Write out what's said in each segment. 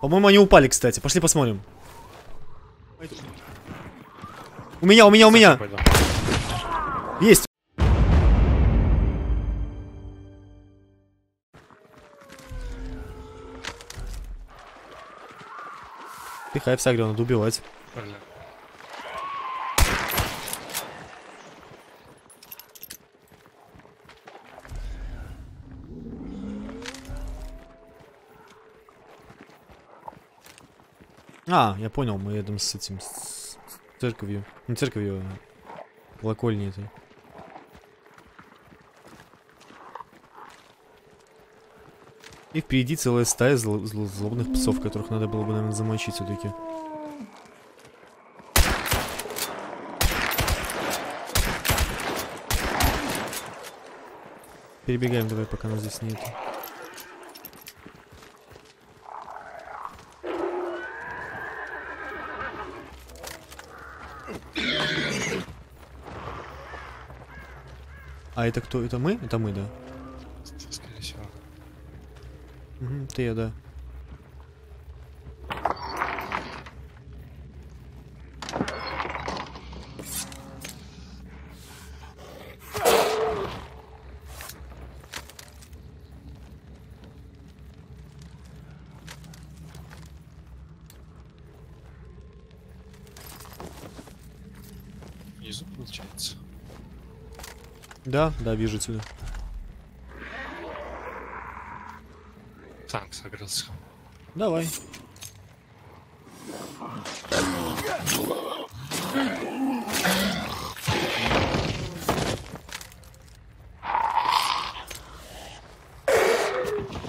По-моему, они упали, кстати. Пошли посмотрим. У меня, у меня, у меня. Есть. Ты хайп сагрил, надо убивать. А, я понял, мы едем с этим, с церковью. Не церковью, а колокольней этой. И впереди целая стая зло- зло- злобных псов, которых надо было бы, наверное, замочить все-таки. Перебегаем давай, пока нас здесь нет. А это кто? Это мы? Это мы, да. Скорее всего. Угу, ты я, да. Внизу получается. Да, да, вижу отсюда. Танк согрелся. Давай.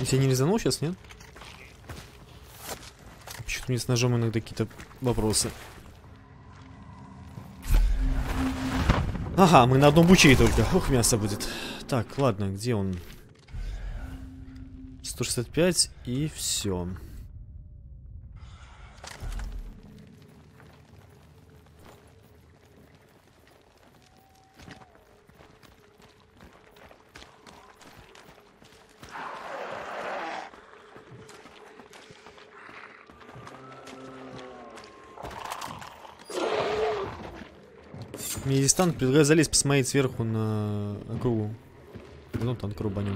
Если я не резанул сейчас, нет? Почему-то мне с ножом иногда какие-то вопросы. Ага, мы на одном буче только. Ух, мясо будет. Так, ладно, где он? 165 и все. Мне здесь танк предлагаю залезть посмотреть сверху на округу. Ну, танк рубанем.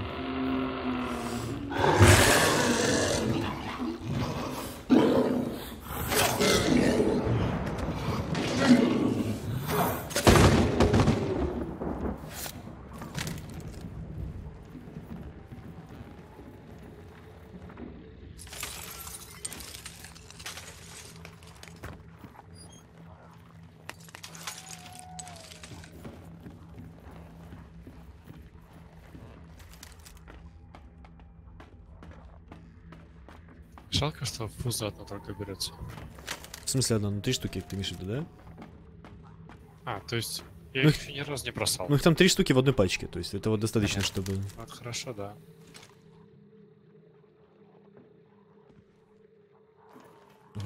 Жалко, что фуза одна только берется. В смысле, одна, ну три штуки, ты имеешь в виду, да? А, то есть я Ну, их ни разу не бросал. Ну их там три штуки в одной пачке, то есть этого достаточно, Понятно. чтобы... Вот хорошо, да.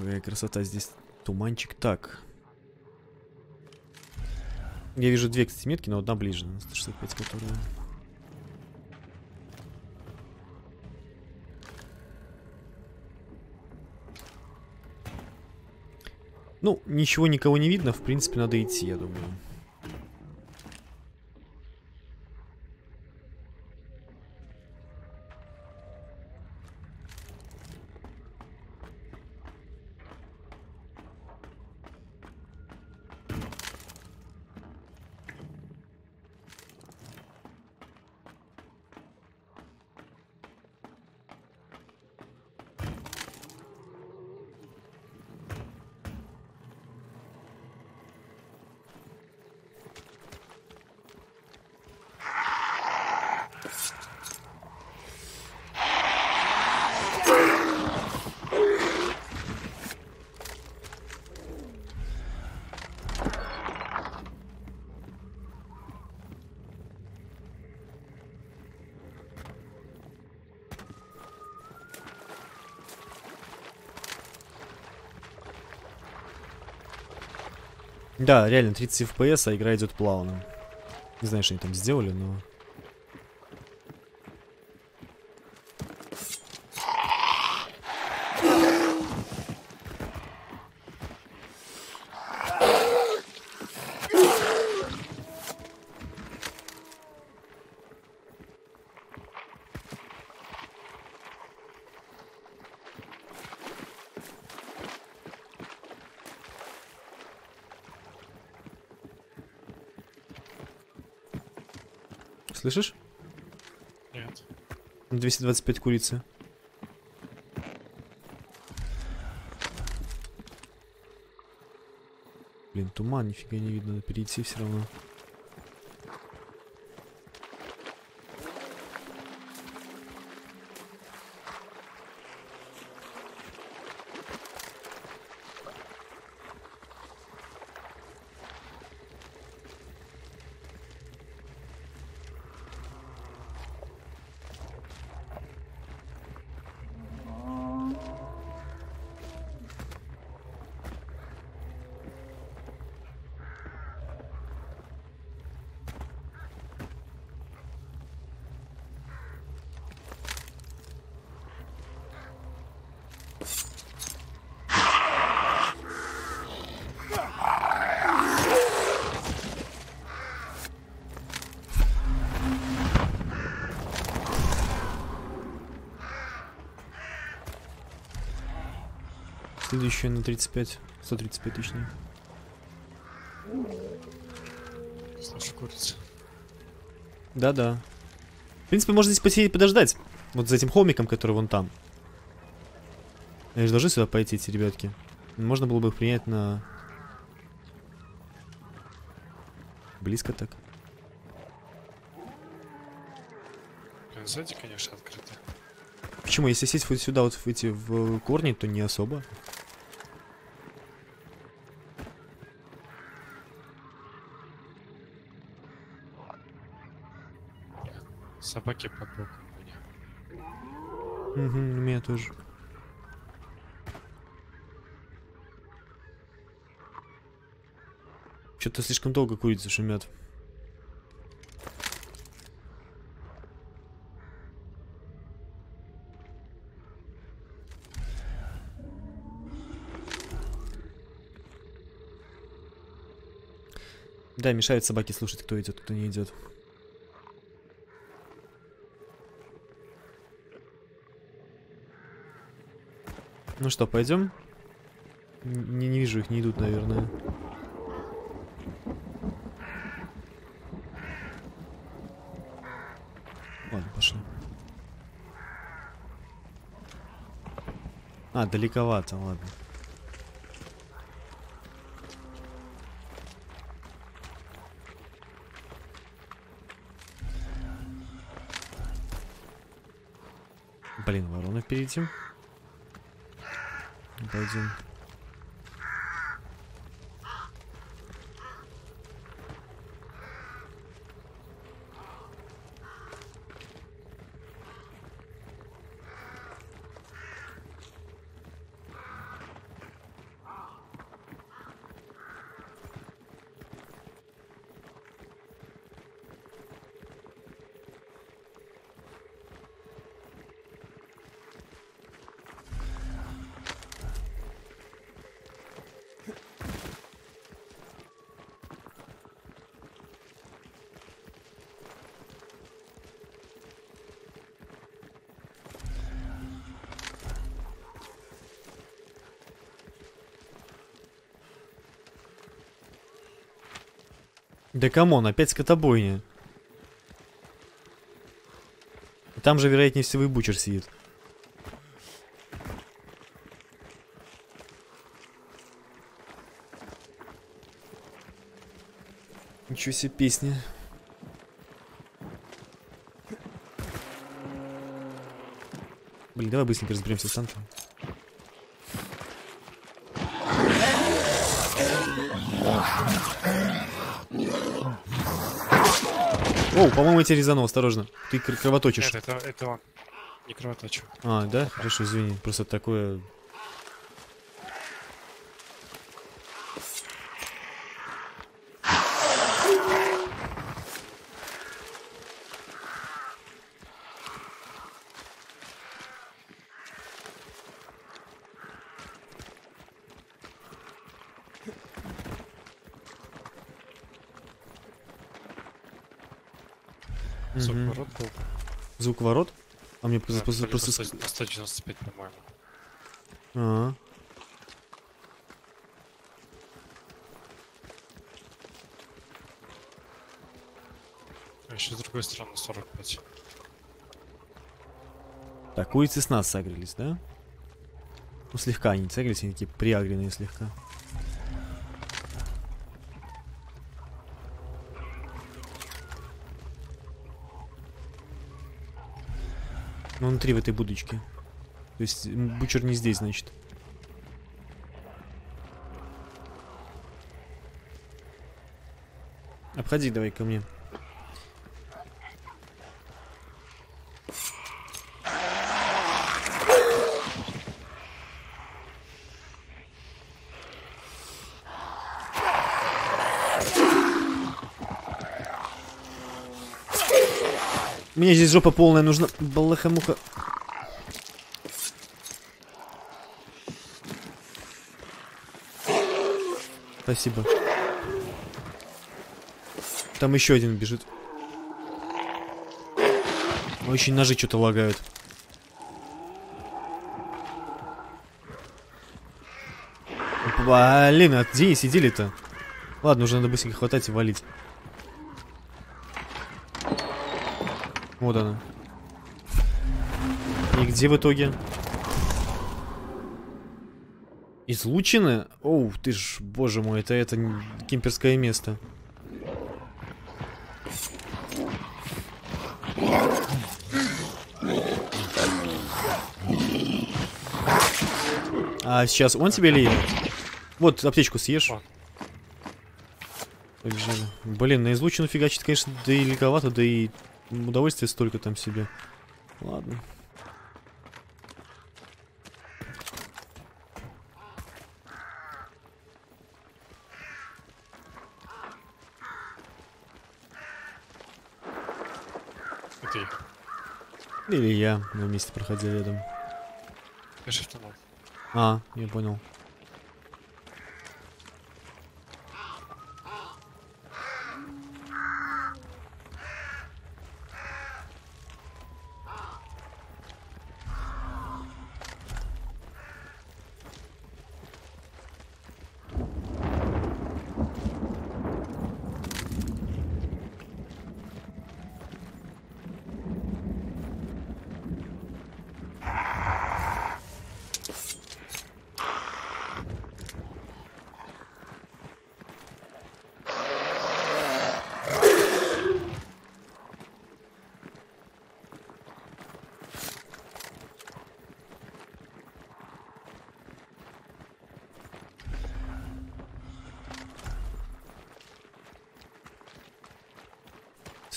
Ой, красота здесь. Туманчик. Так. Я вижу две, кстати, метки, но одна ближе. на 165, которая... Ну, ничего, никого не видно. В принципе, надо идти, я думаю. Да, реально, 30 FPS, а игра идет плавно. Не знаю, что они там сделали, но... Слышишь? Нет. 225 курицы. Блин, туман, нифига не видно, надо перейти все равно. Следующая на 35. 135 точнее. Слушай, курица. Да-да. В принципе, можно здесь посидеть подождать. Вот за этим холмиком, который вон там. Они же должны сюда пойти, эти ребятки. Можно было бы их принять на... Близко так. Сзади, конечно, открыто. Почему? Если сесть вот сюда, вот в эти в корни, то не особо. Собаки под боком у меня. Угу, меня тоже. Что-то слишком долго курицы шумят. Да, мешают собаки слушать, кто идет, кто не идет. Ну что, пойдем? Не, не вижу их, не идут, наверное. Ладно, пошли. А, далековато, ладно. Блин, ворона впереди. Пойдем. Да come on, опять скотобойня. Там же, вероятнее всего, и butcher сидит. Ничего себе песня. Блин, давай быстренько разберемся с танком. Оу, по-моему, я тебя резанул, осторожно. Ты кр- кровоточишь. Нет, это, это он. Не кровоточу. А, да? Хорошо, извини. Просто такое... Звук Мгм. ворот был. Звук ворот? А мне Да, просто... просто, были просто... на ск- 100 на 195, по-моему. А. еще с другой стороны 45. Так, улицы с нас сагрились, да? Ну, слегка они сагрились, они такие приагренные слегка. Ну, внутри в этой будочке. То есть, бучер не здесь, значит. Обходи давай ко мне. Мне здесь жопа полная нужна. Балаха-муха. Спасибо. Там еще один бежит. Очень ножи что-то лагают. Блин, а где они сидели-то? Ладно, уже надо быстренько хватать и валить. Вот она. И где в итоге? Излучины? Оу, ты ж, боже мой, это это кемперское место. А сейчас он тебе леет? Вот, аптечку съешь. Побежали. Блин, на излучину фигачить, конечно, да и да и удовольствие столько там себе. Ладно. Ты. Или я, мы вместе проходили рядом. Шифтанул. А, я понял.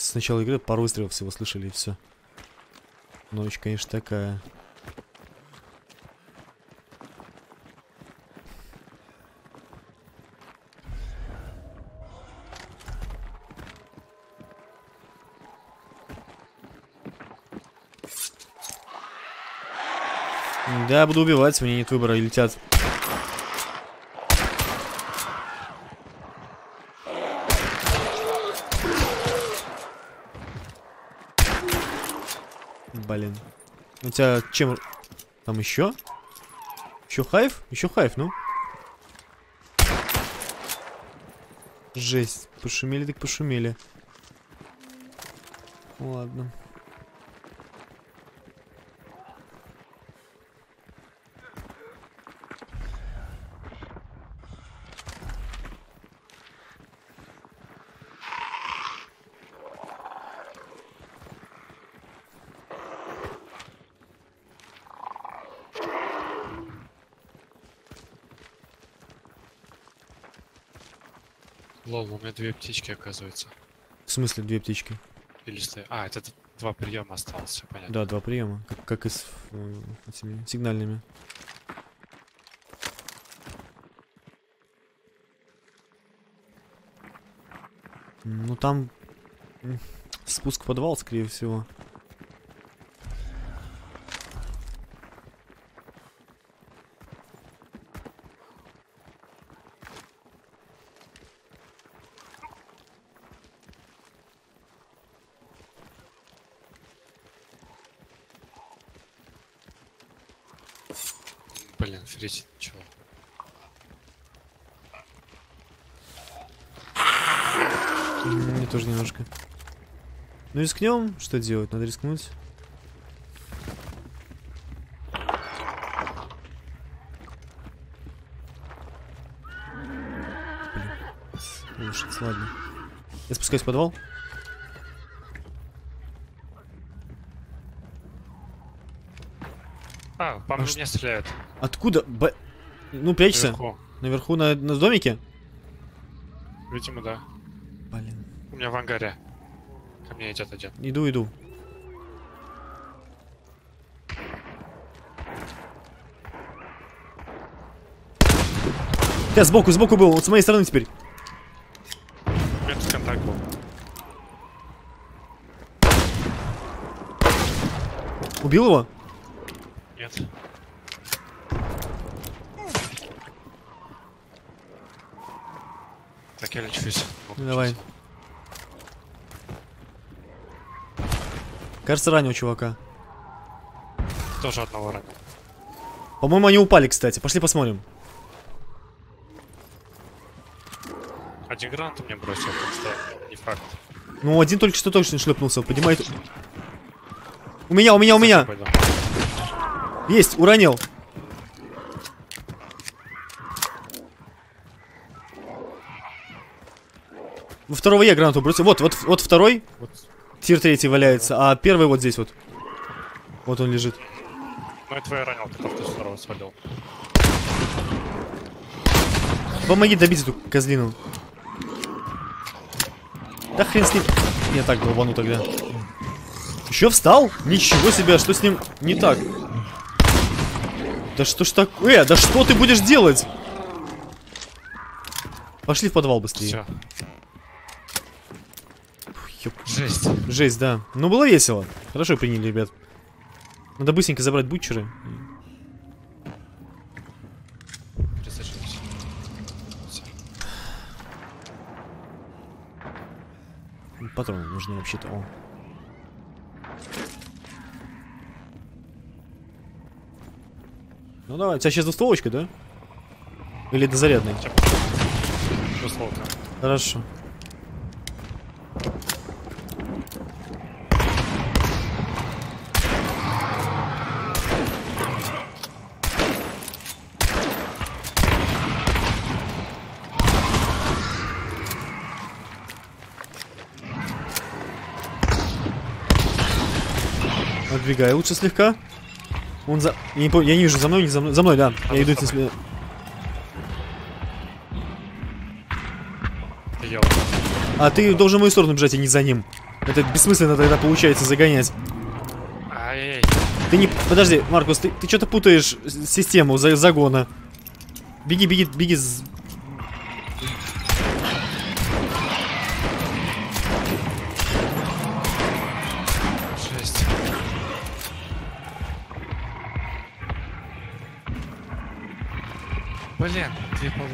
С начала игры пару выстрелов всего слышали и все. Ночь, конечно, такая. Да, буду убивать, у меня нет выбора, и летят. Блин. У тебя чем... Там еще? Еще hive? Еще hive, ну. Жесть. Пошумели так пошумели. Ладно. Лол, у меня две птички, оказывается. В смысле две птички? Или сто- А, это два приема осталось, всё понятно. Да, два приема. Как, как и с э, этими сигнальными. Ну там спуск в подвал, скорее всего. Блин, фрезит, чего? Мне тоже немножко. Ну рискнем. Что делать? Надо рискнуть. Ладно. Я спускаюсь в подвал. А, что- стреляют. Откуда? Б... Ну, прячься. Наверху. Наверху на, на домике? Видимо, да. Блин. У меня в ангаре. Ко мне идет один. Иду, иду. Я сбоку, сбоку был, вот с моей стороны теперь. Меня контакт был. Убил его? Нет. Так, я лечусь. Вот Ну, давай. Кажется, ранил чувака. Тоже одного ранил. По-моему, они упали, кстати. Пошли посмотрим. Один гранат мне бросил, так что не факт. Ну, один только что точно шлепнулся, поднимает. У меня, у меня, у меня. Есть, уронил. Второго я гранату бросил. Вот, вот, вот второй. Вот. Тир третий валяется, а первый вот здесь вот. Вот он лежит. Ну, это я ранил, ты второго свалил. Помоги добить эту козлину. Да хрен с ним. Я так долбану тогда. Еще встал? Ничего себе, что с ним не так? Да что ж такое? Да что ты будешь делать? Пошли в подвал быстрее. Все. Ёп. Жесть. Жесть, да. Ну было весело. Хорошо приняли, ребят. Надо быстренько забрать бутчеры. Патроны нужны вообще-то. О. Ну давай, у тебя сейчас двустволочка, да? Или дозарядный? Условно. Хорошо. Отбегай лучше слегка. Он за... Я не, помню, я не вижу, за мной, не за мной. За мной, да. Я иду за тебе. А ты должен в мою сторону бежать, а не за ним. Это бессмысленно тогда получается загонять. Ай-яй-яй. Ты не... Подожди, Маркус, ты, ты что-то путаешь с- систему за загона. Беги, беги, беги.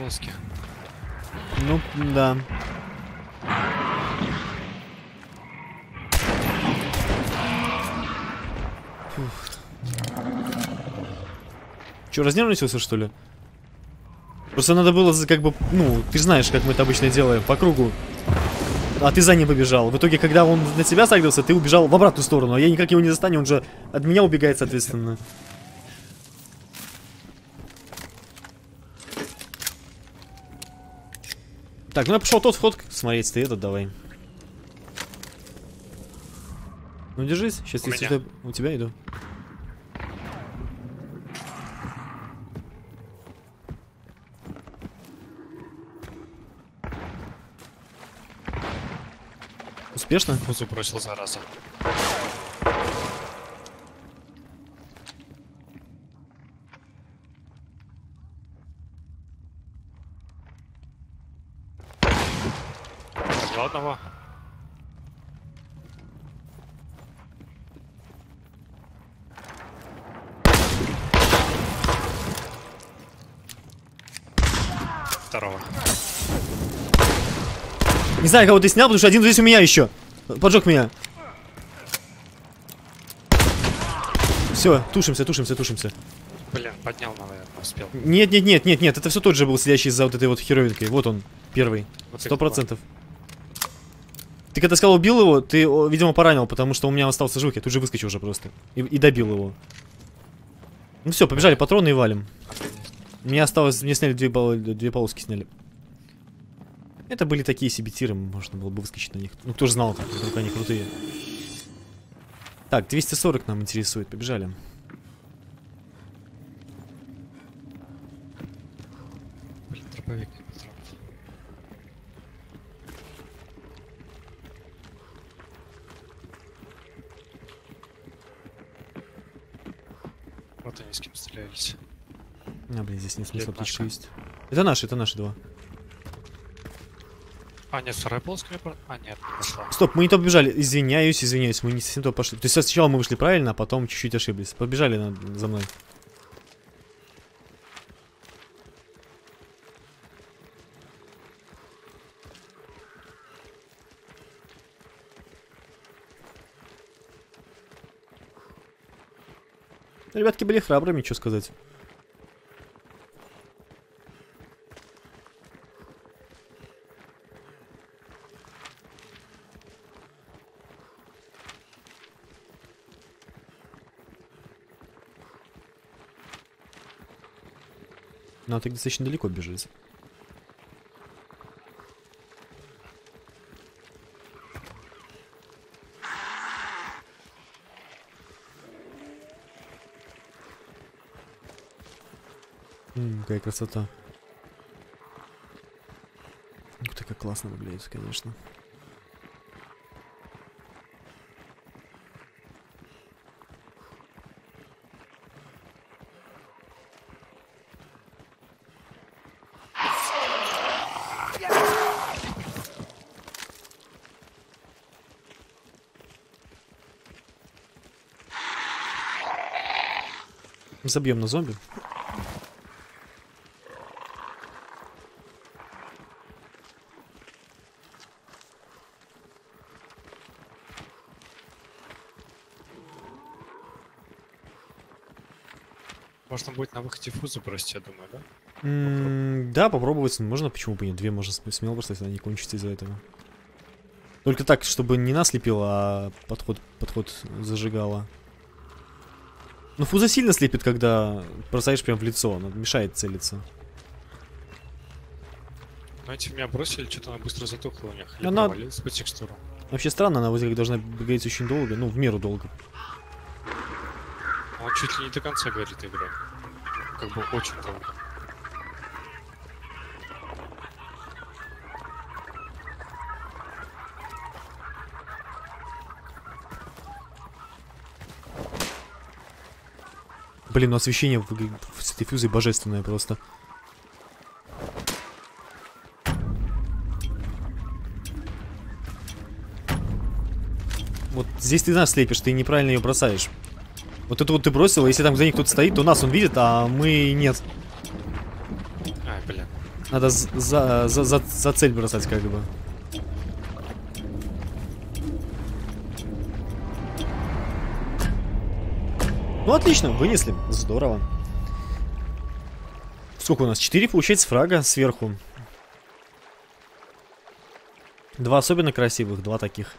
Полоски. Ну, да. Че, разнервничался, что ли? Просто надо было, как бы, ну, ты знаешь, как мы это обычно делаем, по кругу. А ты за ним побежал. В итоге, когда он на тебя сагрился, ты убежал в обратную сторону. А я никак его не застану, он же от меня убегает, соответственно. Так, ну я пошел тот вход смотреть, ты этот давай. Ну держись, сейчас У если что, у тебя иду. Успешно? Кузу бросил, зараза. Поднял одного. Второго. Не знаю, кого ты снял, потому что один здесь у меня еще. Поджег меня. Все, тушимся, тушимся, тушимся. Блин, поднял, наверное, успел. Нет, нет, нет, нет, нет, это все тот же был, сидящий за вот этой вот херовинкой. Вот он, первый. Вот Сто процентов. Ты когда сказал убил его, ты, видимо, поранил, потому что у меня остался живых. Я тут же выскочил уже просто. И, и добил его. Ну все, побежали патроны и валим. Мне осталось, мне сняли две, две полоски сняли. Это были такие себе тиры, можно было бы выскочить на них. Ну кто же знал, как вдруг они крутые. Так, 240 нам интересует, побежали. Блин, Вот они с кем стрелялись. А, блин, здесь нет смысла, птичка есть. Это наши, это наши два. А, нет, вторая полоска А, нет, не пошла. Стоп, мы не то побежали. Извиняюсь, извиняюсь, мы не совсем то пошли. То есть сначала мы вышли правильно, а потом чуть-чуть ошиблись. Побежали на- за мной. Ребятки были храбрыми, что сказать. Но ты достаточно далеко бежишь. Красота. Ух ты, как классно выглядит, конечно. Забьем на зомби. Можно будет на выходе фузу бросить, я думаю, да? Да, попробовать можно, почему бы нет. Две можно см- смело просто, если они кончатся из-за этого. Только так, чтобы не нас лепило, а подход, подход зажигало. Ну, фуза сильно слепит, когда бросаешь прям в лицо, она мешает целиться. Но эти меня бросили, что-то она быстро затухла у них. Или Она- по текстурам. Вообще странно, она вроде как должна гореть очень долго, ну, в меру долго. Он чуть ли не до конца горит игра. Как бы очень долго. Блин, ну освещение в, в- с этой фьюзой божественное просто. Вот здесь ты нас слепишь, ты неправильно ее бросаешь. Вот это вот ты бросил, если там где-нибудь кто-то стоит, то нас он видит, а мы нет. Ай, блин. Надо за, за, за, за цель бросать как бы. Ну отлично, вынесли. Здорово. Сколько у нас? Четыре, получается, фрага сверху. Два особенно красивых, два таких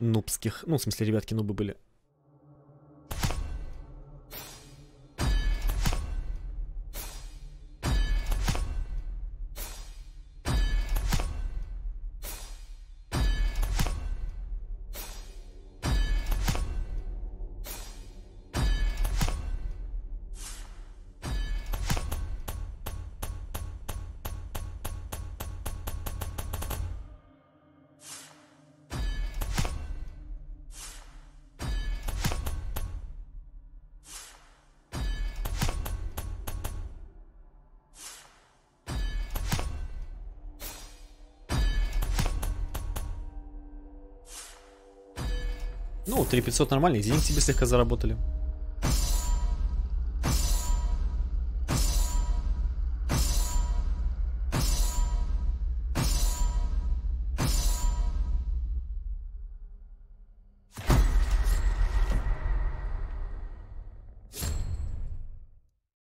нубских. Ну, в смысле, ребятки, нубы были. Ну, 3500 нормально, денег тебе слегка заработали.